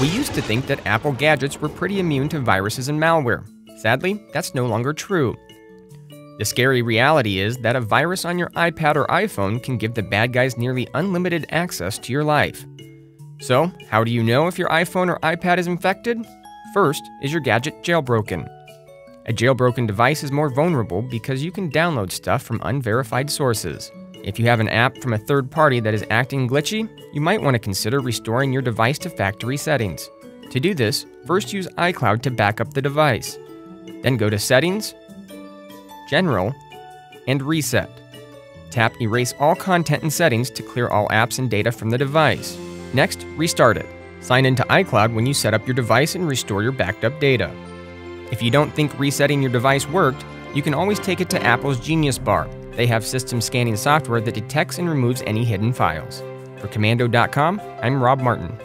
We used to think that Apple gadgets were pretty immune to viruses and malware. Sadly, that's no longer true. The scary reality is that a virus on your iPad or iPhone can give the bad guys nearly unlimited access to your life. So, how do you know if your iPhone or iPad is infected? First, is your gadget jailbroken? A jailbroken device is more vulnerable because you can download stuff from unverified sources. If you have an app from a third party that is acting glitchy, you might want to consider restoring your device to factory settings. To do this, first use iCloud to back up the device. Then go to Settings, General, and Reset. Tap Erase all content and settings to clear all apps and data from the device. Next, restart it. Sign into iCloud when you set up your device and restore your backed up data. If you don't think resetting your device worked, you can always take it to Apple's Genius Bar they have system scanning software that detects and removes any hidden files. For Komando.com, I'm Rob Martin.